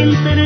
siempre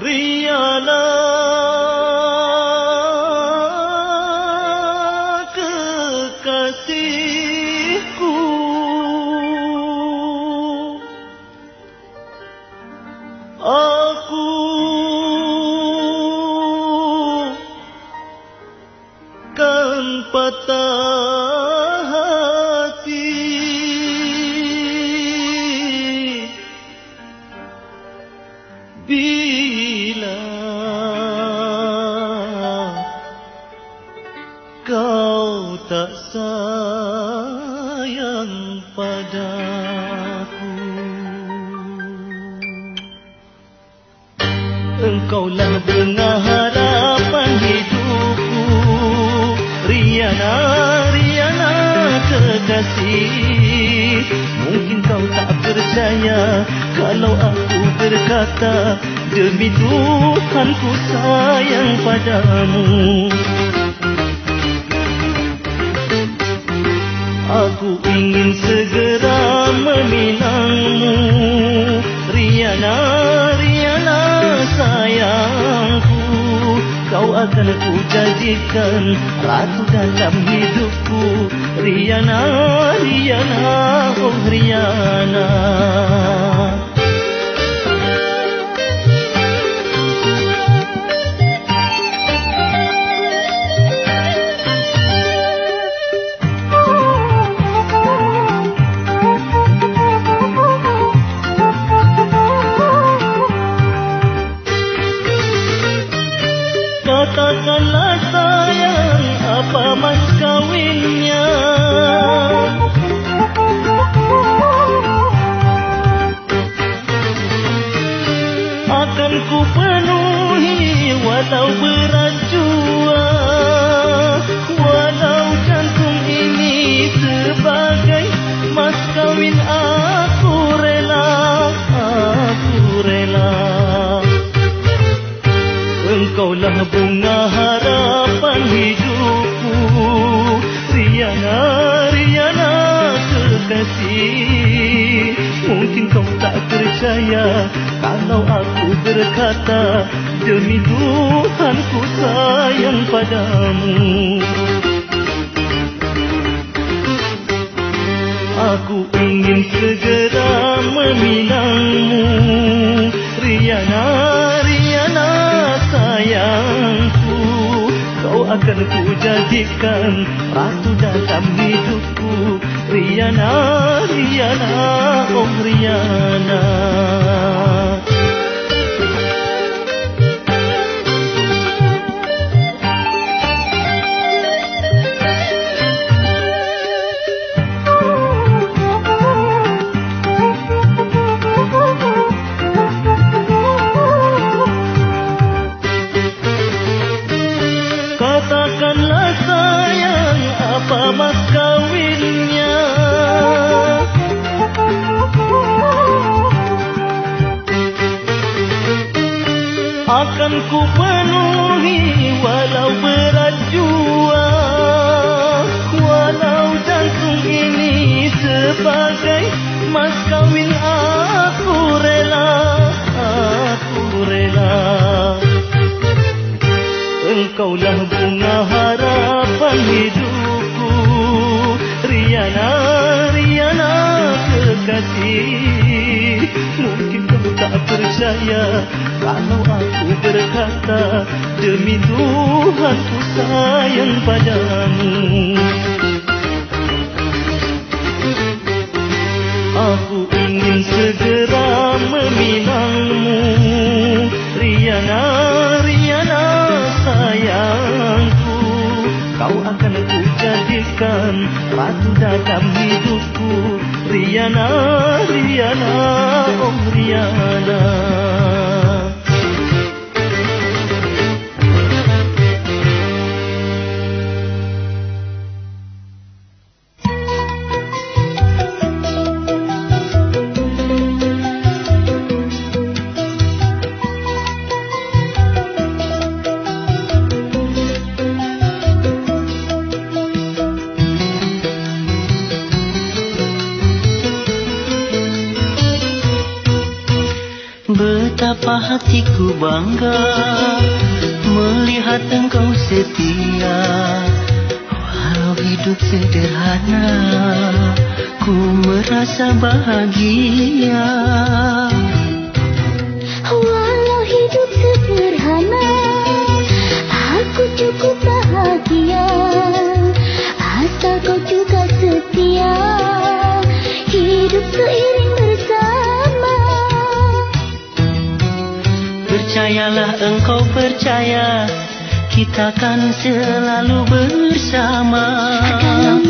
Riana kekasih Mungkin kau tak percaya Kalau aku berkata Demi Tuhan ku sayang padamu. Aku ingin segera meminangmu Riana, Riana sayangku Kau akan ku jadikan ratu dalam hidupku Riana, Riana, oh Riana jadikan ratu dalam hidupku. Riana, Riana, oh Riana Akan ku penuhi walau berat jua. Walau jantung ini sebagai mas kawin aku rela Aku rela. Engkaulah bunga harapan hidupku percaya Kalau aku berkata Demi Tuhan ku sayang padamu. Aku ingin segera meminangmu. Riana, Riana sayangku Kau akan ku jadikan ratu dalam hidupku. Riana, Riana, oh Riana Betapa hatiku bangga Melihat engkau setia Walau hidup sederhana Ku merasa bahagia Percayalah engkau percaya Kita kan selalu bersama. Kalau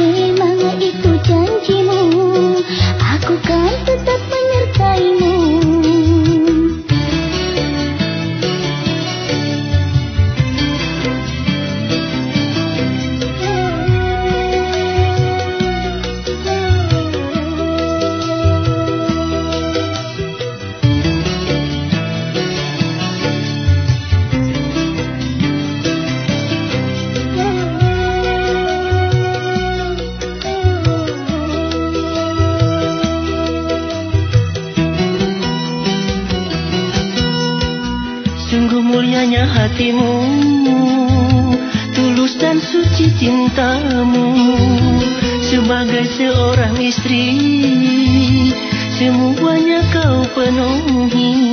hatimu Tulus dan suci cintamu. Sebagai seorang istri Semuanya kau penuhi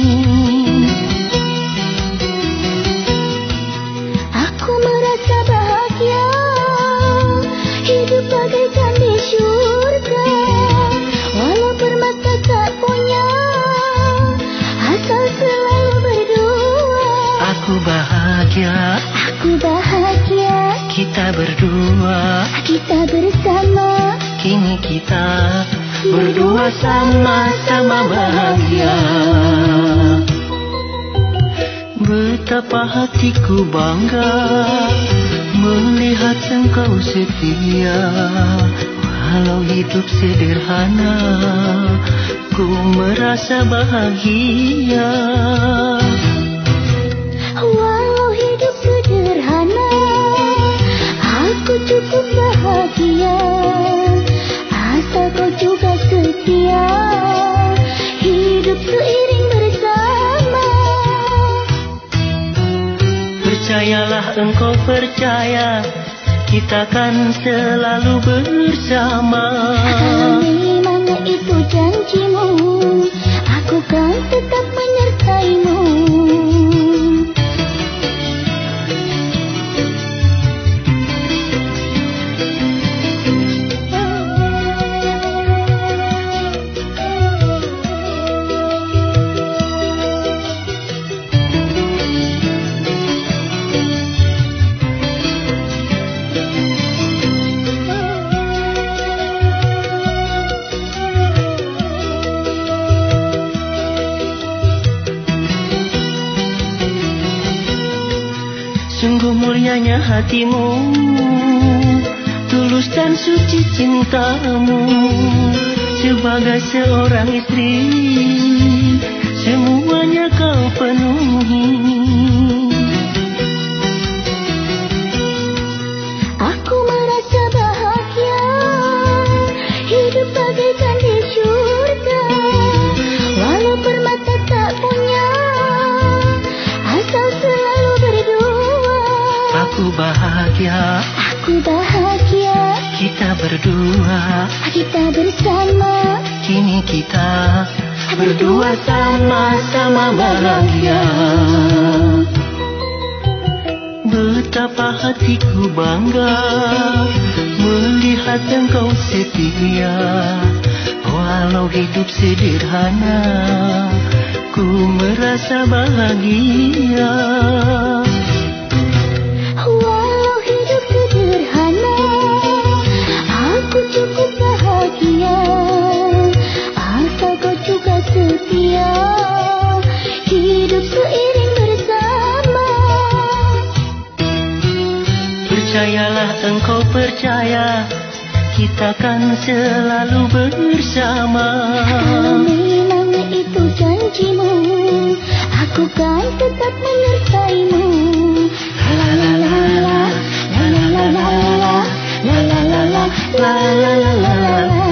berdua Kita bersama. Kini kita berdua sama-sama bahagia. Betapa hatiku bangga Melihat engkau setia. Walau hidup sederhana Ku merasa bahagia Cukup bahagia Asal kau juga setia. Hidup seiring bersama. Percayalah engkau percaya Kita kan selalu bersama. Kalau hatimu Tulus dan suci cintamu. Sebagai seorang istri Semuanya kau penuhi Kita berdua Kita bersama. Kini kita berdua sama-sama bahagia. Betapa hatiku bangga Melihat engkau setia. Walau hidup sederhana Ku merasa bahagia engkau percaya Kita kan selalu bersama. Kalau memang itu janjimu Aku kan tetap menyertaimu. La la la la La la la la la La la la la La la la la